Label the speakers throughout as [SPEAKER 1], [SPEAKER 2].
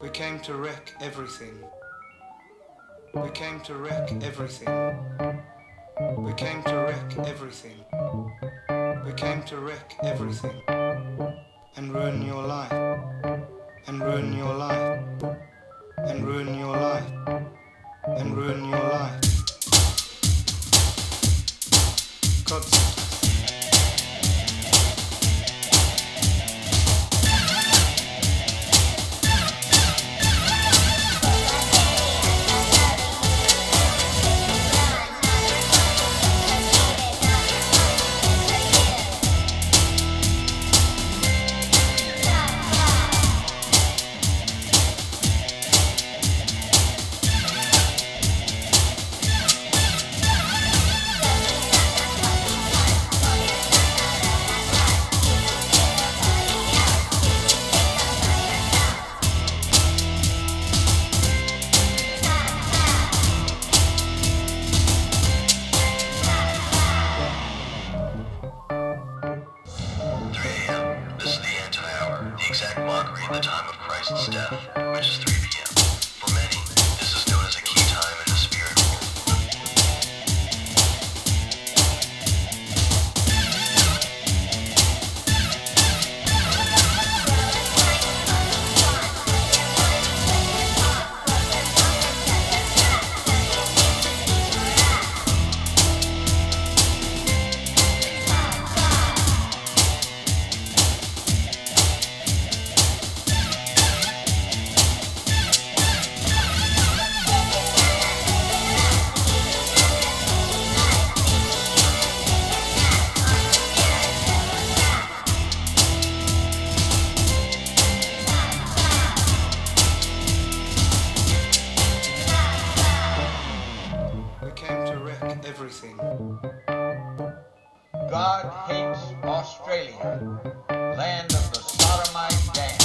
[SPEAKER 1] We came to wreck everything. We came to wreck everything. We came to wreck everything. We came to wreck everything. And ruin your life. And ruin your life. And ruin your life. And ruin your life. God
[SPEAKER 2] in the time of Christ's death, which is 3 p.m.
[SPEAKER 3] God hates Australia, land of the sodomite dance.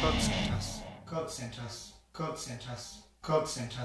[SPEAKER 1] God sent us. God sent us. God sent